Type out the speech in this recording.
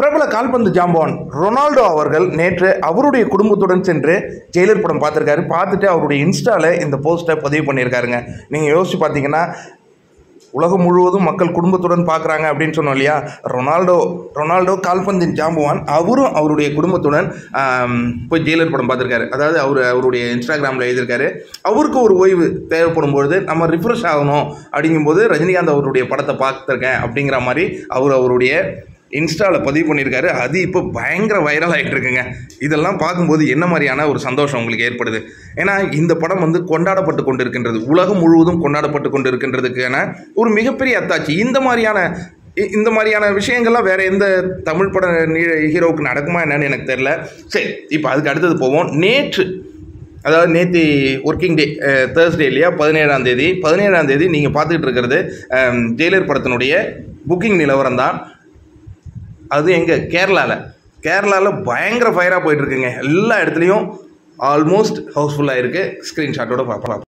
பிரபல கால்பந்து ஜாம்பவான் ரொனால்டோ அவர்கள் நேற்று அவருடைய குடும்பத்துடன் சென்று ஜெயிலர் படம் பார்த்துருக்காரு. பார்த்துட்டு அவருடைய இன்ஸ்டாவில் இந்த போஸ்ட்டை பதிவு பண்ணியிருக்காருங்க. நீங்கள் யோசிச்சு பார்த்தீங்கன்னா உலகம் முழுவதும் மக்கள் குடும்பத்துடன் பார்க்குறாங்க அப்படின்னு சொன்னோம் இல்லையா? ரொனால்டோ ரொனால்டோ கால்பந்தின் ஜாம்பவான் அவரும் அவருடைய குடும்பத்துடன் போய் ஜெயிலர் படம் பார்த்துருக்காரு. அதாவது அவர் அவருடைய இன்ஸ்டாகிராமில் எழுதியிருக்காரு. அவருக்கு ஒரு ஓய்வு தேவைப்படும் பொழுது நம்ம ரிஃப்ரெஷ் ஆகணும் அப்படிங்கும்போது ரஜினிகாந்த் அவருடைய படத்தை பார்த்துருக்கேன் அப்படிங்கிற மாதிரி அவர் அவருடைய இன்ஸ்டாவில் பதிவு பண்ணியிருக்காரு. அது இப்போ பயங்கர வைரல் ஆகிட்டு இருக்குங்க இதெல்லாம் பார்க்கும்போது என்ன மாதிரியான ஒரு சந்தோஷம் உங்களுக்கு ஏற்படுது? ஏன்னா இந்த படம் வந்து கொண்டாடப்பட்டு கொண்டிருக்கின்றது. உலகம் முழுவதும் கொண்டாடப்பட்டு கொண்டிருக்கின்றதுக்கான ஒரு மிகப்பெரிய அத்தாட்சி. இந்த மாதிரியான இ- இந்த மாதிரியான விஷயங்கள்லாம் வேற எந்த தமிழ் பட ஹீரோவுக்கு நடக்குமா என்னன்னு எனக்கு தெரியல. சரி இப்போ அதுக்கு அடுத்தது போவோம். நேற்று அதாவது நேற்று ஒர்க்கிங் டே தேர்ஸ்டே இல்லையா? பதினேழாம் தேதி. பதினேழாம் தேதி நீங்கள் பார்த்துக்கிட்டு இருக்கிறது ஜெயிலர் படத்தினுடைய புக்கிங் நிலவரம் தான். அது எங்கே? கேரளாவில் கேரளாவில் பயங்கர ஃபயராக போயிட்டுருக்குங்க எல்லா இடத்துலையும் ஆல்மோஸ்ட் ஹவுஸ்ஃபுல்லாக இருக்குது ஸ்க்ரீன்ஷாட்டோட பார்க்கலாம்